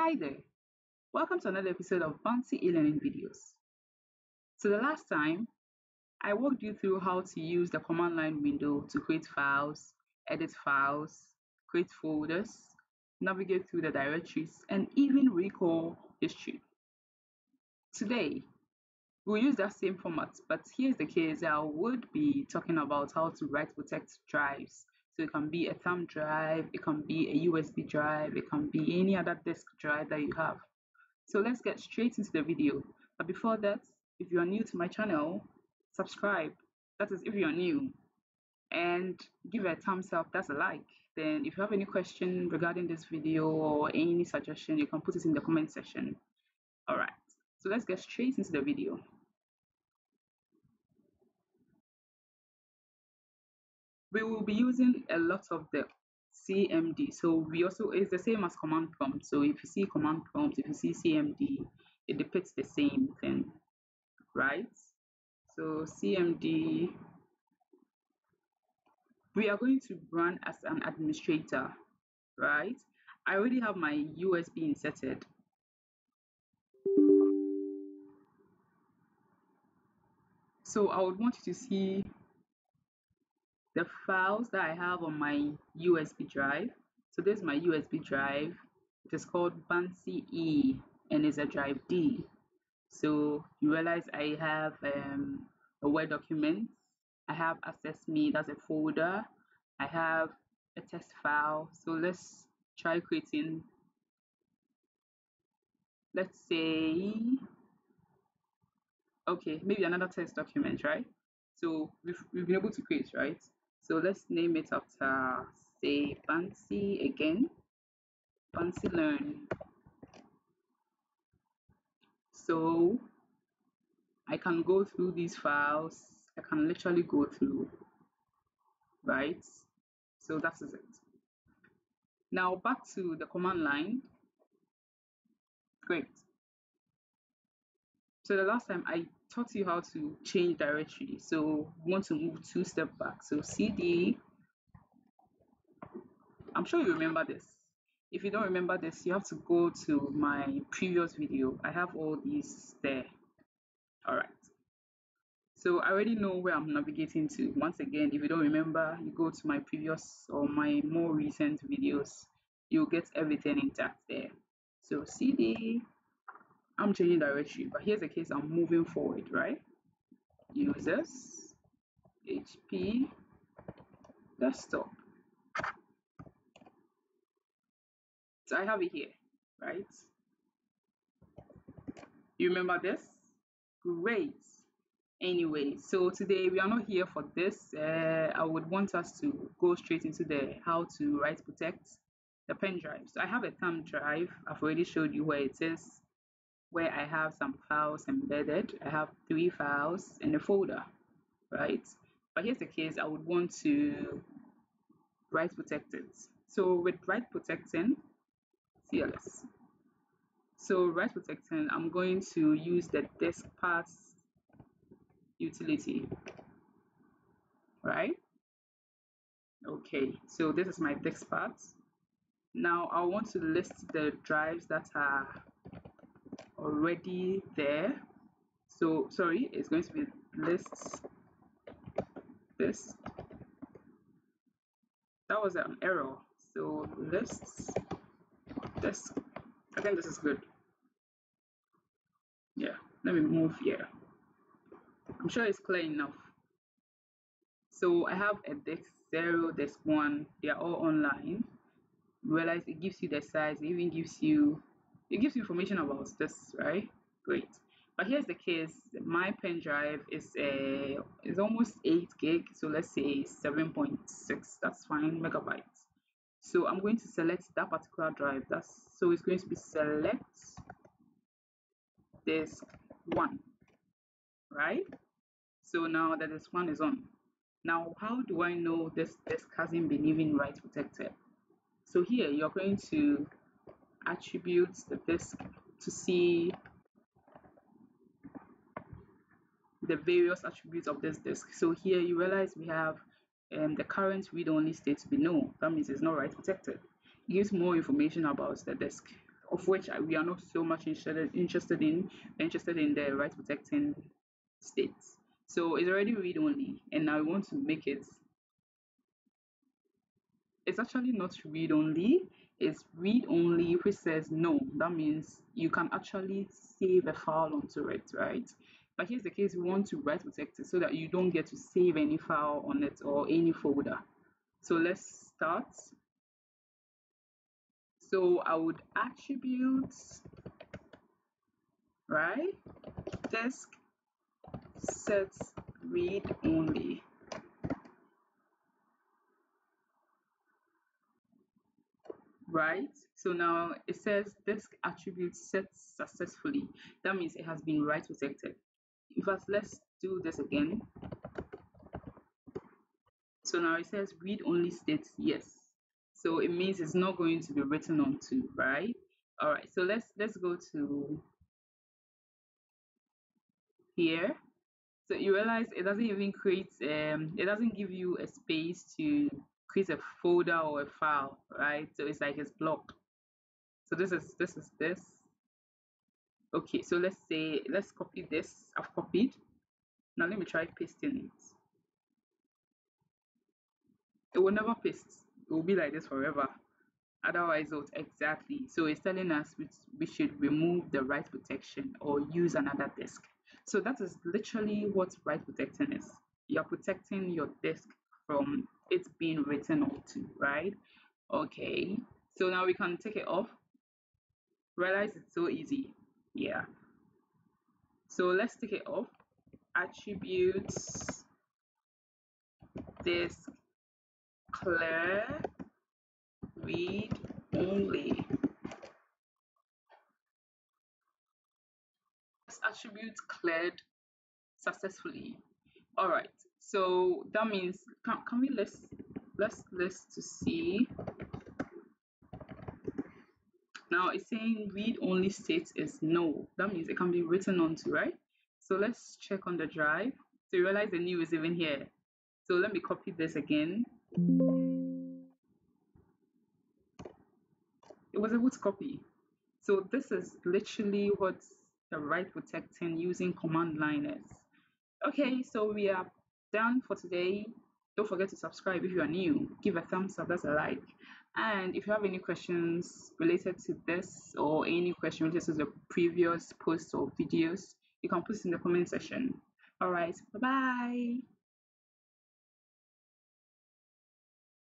Hi there, welcome to another episode of Banci e-learning videos. So the last time, I walked you through how to use the command line window to create files, edit files, create folders, navigate through the directories, and even recall history. Today, we'll use that same format, but here's the case, I would be talking about how to write protect drives so it can be a thumb drive, it can be a USB drive, it can be any other disk drive that you have. So let's get straight into the video. But before that, if you are new to my channel, subscribe. That is if you are new. And give it a thumbs up, that's a like. Then if you have any question regarding this video or any suggestion, you can put it in the comment section. Alright, so let's get straight into the video. We will be using a lot of the CMD. So we also, it's the same as command prompt. So if you see command prompt, if you see CMD, it depicts the same thing, right? So CMD, we are going to run as an administrator, right? I already have my USB inserted. So I would want you to see the files that I have on my USB drive. So this is my USB drive. It is called Banci E and it's a drive D. So you realize I have um, a Word document. I have Access Me, that's a folder. I have a test file. So let's try creating, let's say, okay, maybe another test document, right? So we've, we've been able to create, right? So let's name it after, say, Banci again. Banci Learn. So I can go through these files. I can literally go through, right? So that is it. Now back to the command line. Great. So the last time I taught you how to change directory. So we want to move two steps back. So CD, I'm sure you remember this. If you don't remember this, you have to go to my previous video. I have all these there. All right. So I already know where I'm navigating to. Once again, if you don't remember, you go to my previous or my more recent videos. You'll get everything intact there. So CD, I'm changing directory, but here's the case I'm moving forward, right? Users, HP, desktop. So I have it here, right? You remember this? Great. Anyway, so today we are not here for this. Uh, I would want us to go straight into the how to write protect the pen drive. So I have a thumb drive. I've already showed you where it is where I have some files embedded. I have three files in a folder, right? But here's the case, I would want to write protect it. So with write protecting, CLS. So write protecting, I'm going to use the disk path utility, right? Okay, so this is my diskpart. Now I want to list the drives that are already there. So sorry it's going to be list disk that was an error. So list disk. I think this is good. Yeah let me move here. I'm sure it's clear enough. So I have a disk 0 disk 1 they are all online. Realize it gives you the size. It even gives you it gives you information about this, right? Great. But here's the case, my pen drive is a is almost 8 gig, so let's say 7.6, that's fine, megabytes. So I'm going to select that particular drive. That's so it's going to be select disk one, right? So now that this one is on. Now, how do I know this disk hasn't been even write protected? So here you're going to attributes the disk to see the various attributes of this disk. So here you realize we have um, the current read-only state to be. That means it's not write protected. It gives more information about the disk. of which we are not so much interested interested in interested in the write protecting states so it's already read only and now we want to make it it's actually not read it's read only which says no that means you can actually save a file onto it right? But here's the case we want to write protect it so that you don't get to save any file on it or any folder. So let's start. So I would attribute right disk set read only right? So now it says disk attribute set successfully. That means it has been write protected. In fact, let's do this again. So now it says read only states yes. So it means it's not going to be written onto right? All right so let's let's go to here. So you realize it doesn't even create um it doesn't give you a space to create a folder or a file right? So it's like it's blocked. So this is this is this. Okay so let's say let's copy this. I've copied. Now let me try pasting it. It will never paste. It will be like this forever. Otherwise it exactly. So it's telling us we, we should remove the write protection or use another disk. So that is literally what write protecting is. You're protecting your disk from it being written onto right? Okay so now we can take it off. Realize it's so easy. Yeah. So let's take it off. Attributes. Disk clear read only. This cleared successfully. All right so that means can, can we list let's list to see. Now it's saying read only state is no. That means it can be written onto right? So let's check on the drive so you realize the new is even here. So let me copy this again. It was able to copy. So this is literally what the write protecting using command line is. Okay so we are done for today don't forget to subscribe if you are new. Give a thumbs up that's a like. And if you have any questions related to this or any question related to the previous posts or videos you can it in the comment section. All right bye bye